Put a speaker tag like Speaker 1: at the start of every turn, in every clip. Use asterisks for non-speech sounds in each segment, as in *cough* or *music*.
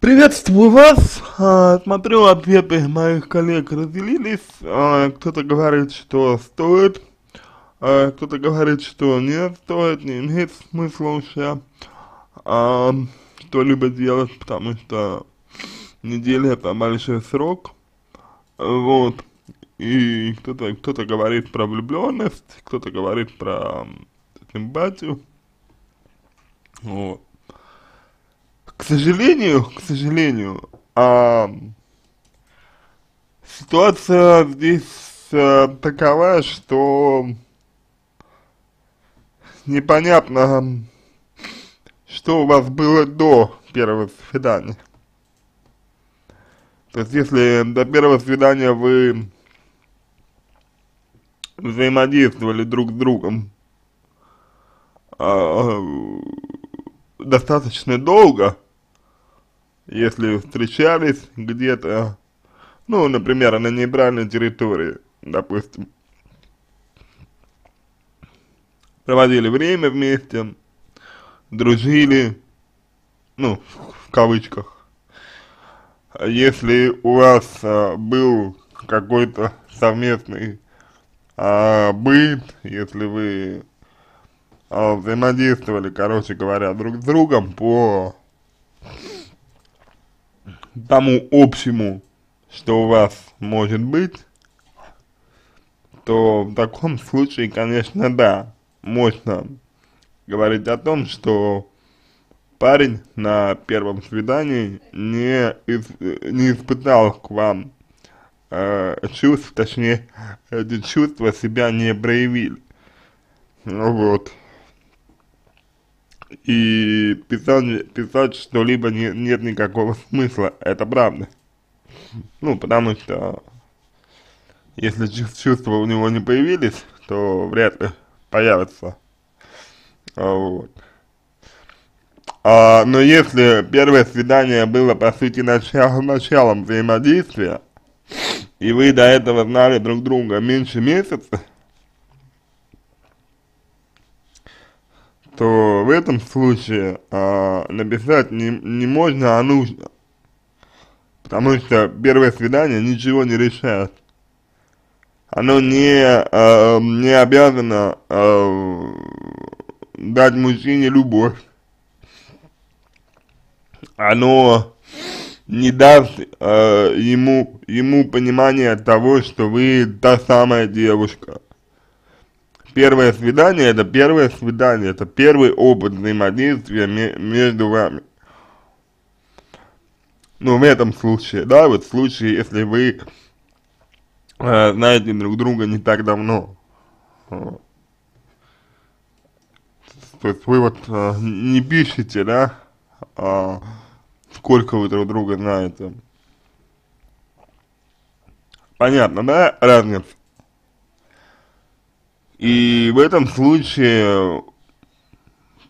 Speaker 1: Приветствую вас. А, смотрю, ответы моих коллег разделились. А, кто-то говорит, что стоит, а, кто-то говорит, что не стоит, не имеет смысла уже что-либо делать, потому что неделя это большой срок. Вот. И кто-то кто, -то, говорит про влюбленность, кто-то говорит про симпатию. Вот. К сожалению, к сожалению, а, ситуация здесь а, такова, что непонятно, что у вас было до первого свидания. То есть, если до первого свидания вы взаимодействовали друг с другом а, достаточно долго, если встречались где-то, ну, например, на нейтральной территории, допустим, проводили время вместе, дружили, ну, в кавычках. Если у вас а, был какой-то совместный а, быт, если вы а, взаимодействовали, короче говоря, друг с другом по тому общему, что у вас может быть, то в таком случае, конечно, да, можно говорить о том, что парень на первом свидании не, из, не испытал к вам э, чувств, точнее, эти чувства себя не проявили. Вот и писать, писать что-либо не, нет никакого смысла, это правда. Ну, потому что если чувства у него не появились, то вряд ли появятся. А, вот. А, но если первое свидание было, по сути, началом, началом взаимодействия, и вы до этого знали друг друга меньше месяца, то в этом случае а, написать не, не можно, а нужно. Потому что первое свидание ничего не решает. Оно не, а, не обязано а, дать мужчине любовь. Оно не даст а, ему, ему понимание того, что вы та самая девушка Первое свидание это первое свидание, это первый опыт взаимодействия между вами. Ну, в этом случае, да, вот в случае, если вы э, знаете друг друга не так давно. То есть вы вот э, не пишете, да, э, сколько вы друг друга знаете. Понятно, да, разница? И в этом случае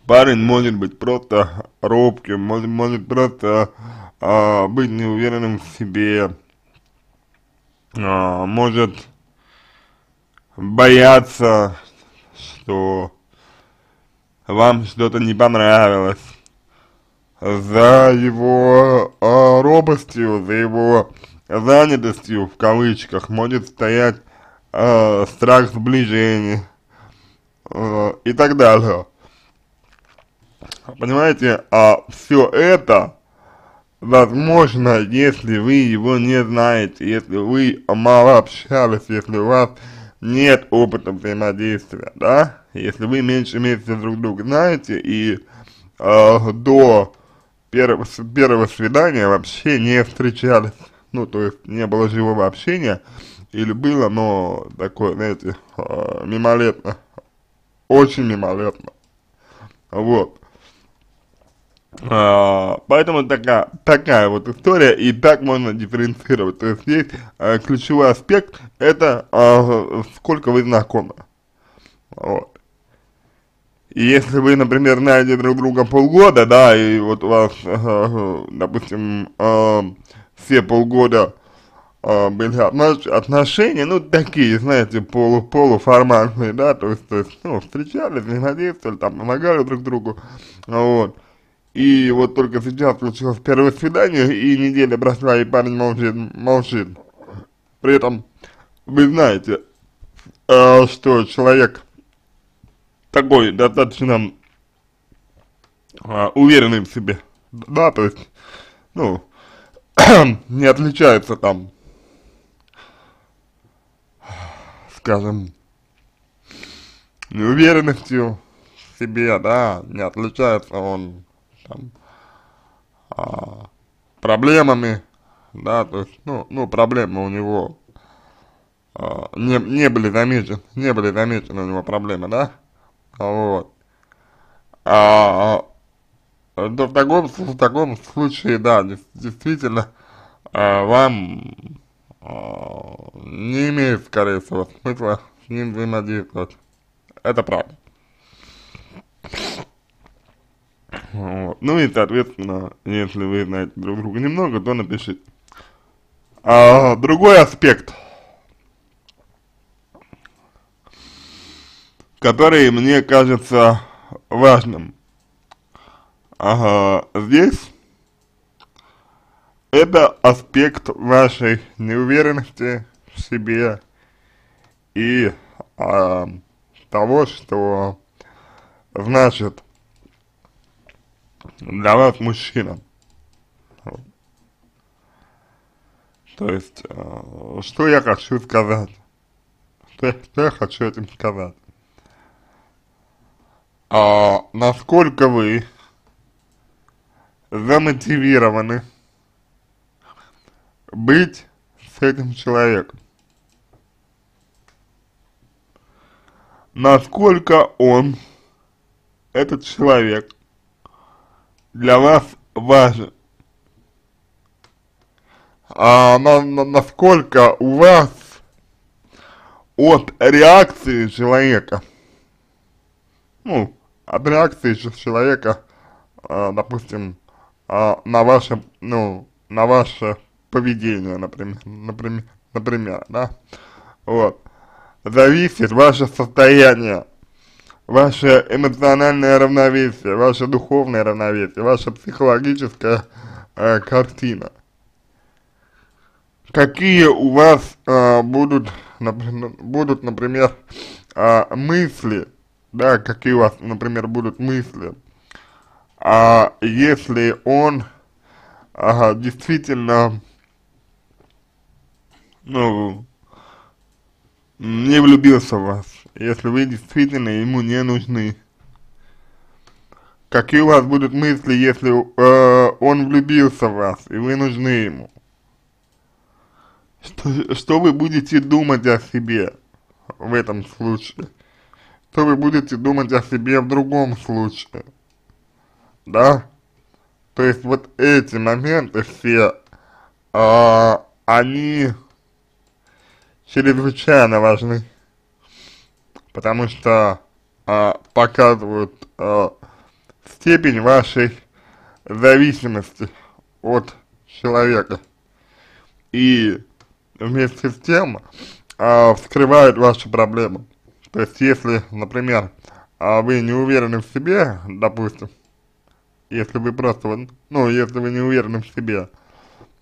Speaker 1: парень может быть просто робким, может, может просто а, быть неуверенным в себе, а, может бояться, что вам что-то не понравилось за его а, робостью, за его занятостью в кавычках может стоять э, страх сближения э, и так далее. Понимаете, а все это возможно, если вы его не знаете, если вы мало общались, если у вас нет опыта взаимодействия, да, если вы меньше месяца друг друга знаете и э, до первого, первого свидания вообще не встречались, ну, то есть не было живого общения, или было, но такое, знаете, э, мимолетно, очень мимолетно, вот. А, поэтому такая, такая вот история, и так можно дифференцировать. То есть здесь а, ключевой аспект это а, сколько вы знакомы. Вот. И если вы, например, знаете друг друга полгода, да, и вот у вас, а, допустим, а, все полгода были отнош отношения, ну, такие, знаете, полу полуформальные, да, то есть, то есть, ну, встречались, взаимодействовали, там, помогали друг другу, вот. и вот только сейчас случилось первое свидание, и неделя прошла, и парень молчит, молчит. При этом вы знаете, э, что человек такой достаточно э, уверенный в себе, да, то есть, ну, *clears throat* не отличается там, скажем, неуверенностью в себе, да, не отличается он там, а, проблемами, да, то есть, ну, ну, проблемы у него а, не, не были замечены, не были замечены у него проблемы, да, вот, а, то в таком, в таком случае, да, действительно, а, вам а, не имеет, скорее всего, смысла с ним взаимодействовать. Это правда. Вот. Ну и, соответственно, если вы знаете друг друга немного, то напишите. А, другой аспект, который мне кажется важным. Ага, здесь это аспект вашей неуверенности в себе и а, того, что значит для вас мужчина. То есть, э, что я хочу сказать? Что, что я хочу этим сказать? А, насколько вы замотивированы быть с этим человеком? Насколько он, этот человек, для вас важен. А на, на, насколько у вас от реакции человека, ну, от реакции человека, а, допустим, а, на ваше, ну, на ваше поведение, например, например, например, да, вот, зависит ваше состояние ваше эмоциональное равновесие, ваше духовное равновесие, ваша психологическая э, картина. Какие у вас э, будут, например, будут, например, э, мысли, да, какие у вас, например, будут мысли, а если он э, действительно, ну, не влюбился в вас, если вы действительно ему не нужны. Какие у вас будут мысли, если э, он влюбился в вас, и вы нужны ему? Что, что вы будете думать о себе в этом случае? Что вы будете думать о себе в другом случае? Да? То есть вот эти моменты все, э, они чрезвычайно важны, потому что э, показывают э, степень вашей зависимости от человека. И вместе с тем э, вскрывают ваши проблемы. То есть, если, например, вы не уверены в себе, допустим, если вы просто, ну, если вы не уверены в себе,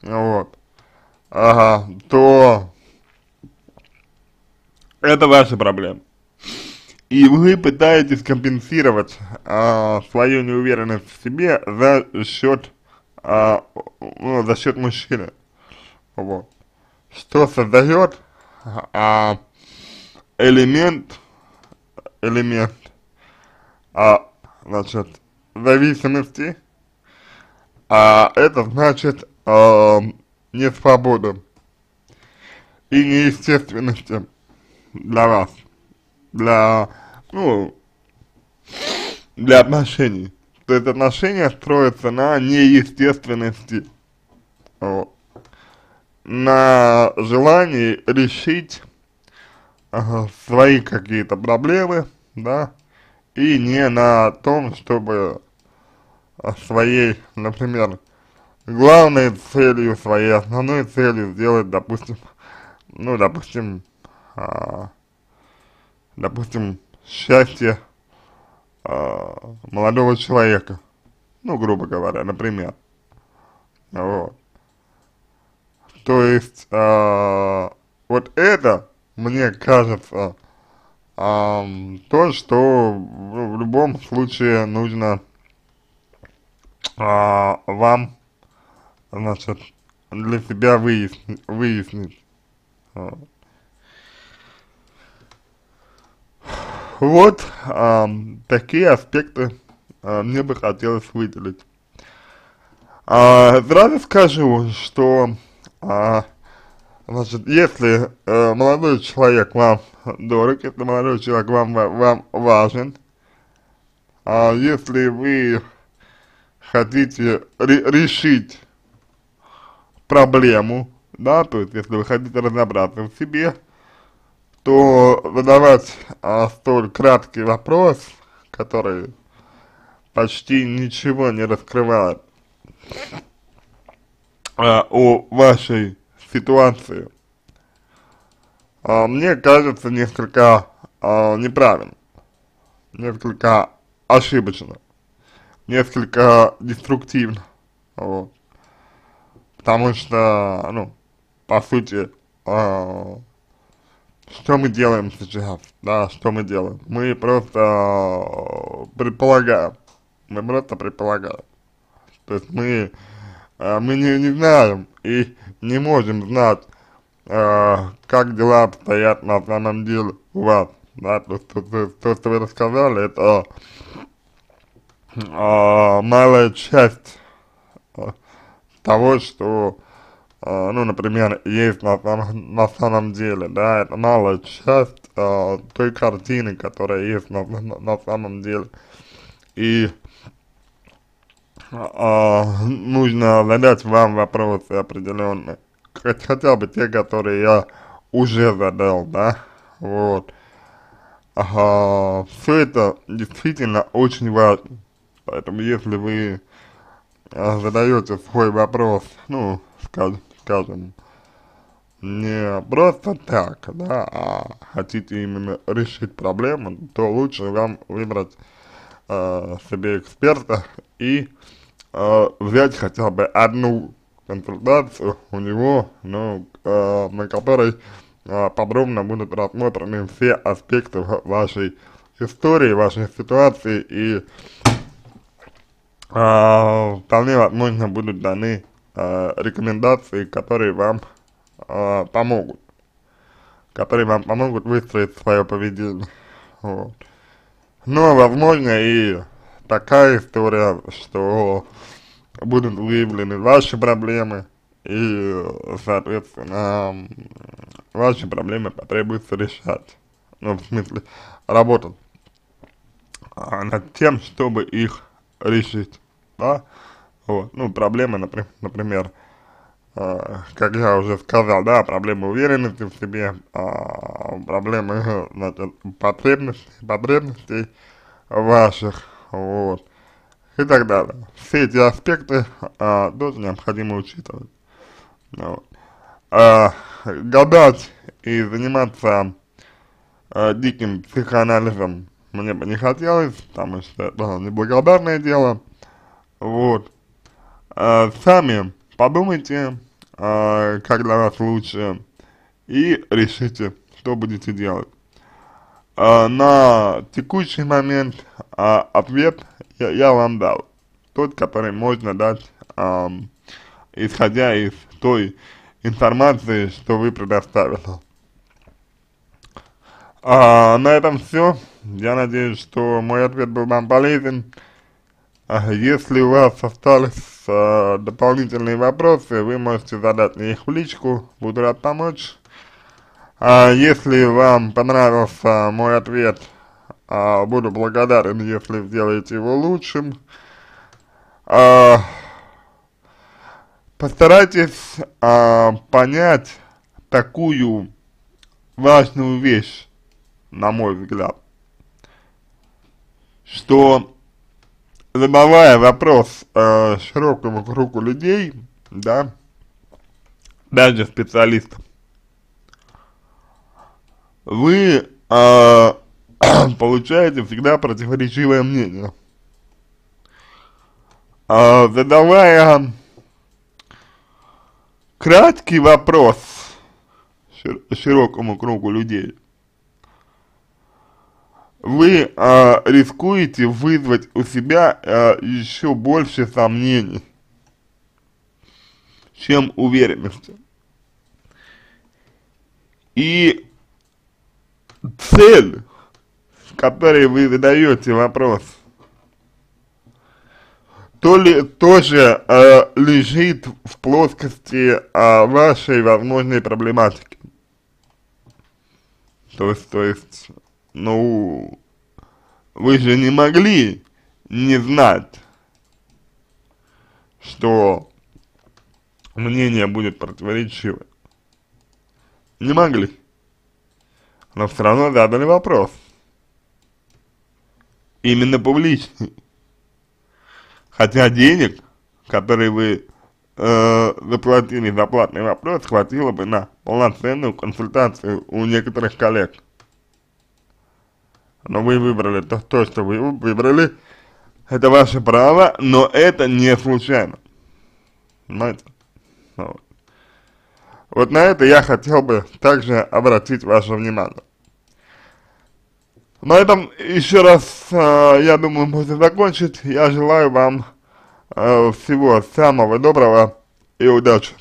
Speaker 1: вот, ага, то это ваша проблема. И вы пытаетесь компенсировать а, свою неуверенность в себе за счет, а, ну, за счет мужчины. Вот. Что создает а, элемент, элемент, а, значит, зависимости, а это значит а, не свободу и неестественности для вас, для, ну, для отношений. То есть отношения строятся на неестественности, вот. на желании решить ага, свои какие-то проблемы, да, и не на том, чтобы своей, например, главной целью, своей основной целью сделать, допустим, ну, допустим, а, допустим, счастье а, молодого человека, ну, грубо говоря, например, вот. То есть, э, вот это, мне кажется, э, то, что в, в любом случае нужно э, вам, значит, для себя выяснить. выяснить. Вот э, такие аспекты э, мне бы хотелось выделить. А, сразу скажу, что а, значит, если э, молодой человек вам дорог, если молодой человек вам, вам важен, а если вы хотите решить проблему, да, то есть если вы хотите разобраться в себе, то задавать а, столь краткий вопрос, который почти ничего не раскрывает а, о вашей ситуации, а, мне кажется несколько а, неправильно, несколько ошибочно, несколько деструктивно, вот. Потому что, ну, по сути, а, что мы делаем сейчас, да, что мы делаем? Мы просто а, предполагаем, мы просто предполагаем. То есть мы а, мы не, не знаем и не можем знать, а, как дела обстоят на самом деле у вас. Да, то, то, то, то что вы рассказали, это малая часть того, что, а, ну, например, есть на, на самом деле, да, это малая часть а, той картины, которая есть на, на, на самом деле. И а, нужно задать вам вопросы определенные, хотя бы те, которые я уже задал, да, вот. Ага, все это действительно очень важно, поэтому если вы задаете свой вопрос, ну, скажем, скажем, не просто так, да, а хотите именно решить проблему, то лучше вам выбрать э, себе эксперта и э, взять хотя бы одну консультацию у него, ну, э, на которой э, подробно будут рассмотрены все аспекты вашей истории, вашей ситуации и э, вполне возможно будут даны э, рекомендации, которые вам э, помогут, которые вам помогут выстроить свое поведение. Вот. Но возможно и такая история, что будут выявлены ваши проблемы, и, соответственно, ваши проблемы потребуется решать. Ну, в смысле, работать а, над тем, чтобы их решить, да, вот, ну, проблемы, например, э, как я уже сказал, да, проблемы уверенности в себе, э, проблемы, значит, потребностей, потребностей ваших, вот, и так далее. Все эти аспекты а, тоже необходимо учитывать. Вот. А, гадать и заниматься а, диким психоанализом мне бы не хотелось, потому что это неблагодарное дело. Вот. А, сами подумайте, а, как для вас лучше, и решите, что будете делать. А, на текущий момент а, ответ я, я вам дал. Тот, который можно дать, а, исходя из той информации, что вы предоставили. А, на этом все. Я надеюсь, что мой ответ был вам полезен. А, если у вас остались а, дополнительные вопросы, вы можете задать мне их в личку. Буду рад помочь. А если вам понравился мой ответ, а, буду благодарен, если сделаете его лучшим. А, постарайтесь а, понять такую важную вещь, на мой взгляд, что задавая вопрос э, широкому кругу людей, да, даже специалистов, вы э, *coughs* получаете всегда противоречивое мнение. э, задавая краткий вопрос шир широкому кругу людей, вы э, рискуете вызвать у себя э, еще больше сомнений, чем уверенности. И цель, с которой вы задаете вопрос, то ли тоже э, лежит в плоскости э, вашей возможной проблематики. То есть, то есть, ну, вы же не могли не знать, что мнение будет противоречивое. Не могли. Но все равно задали вопрос. Именно публичный. Хотя денег, которые вы э, заплатили за платный вопрос, хватило бы на полноценную консультацию у некоторых коллег. Но вы выбрали то, то что вы выбрали, это ваше право, но это не случайно. Понимаете? Вот. Вот на это я хотел бы также обратить ваше внимание. На этом еще раз, э, я думаю, можно закончить. Я желаю вам э, всего самого доброго и удачи.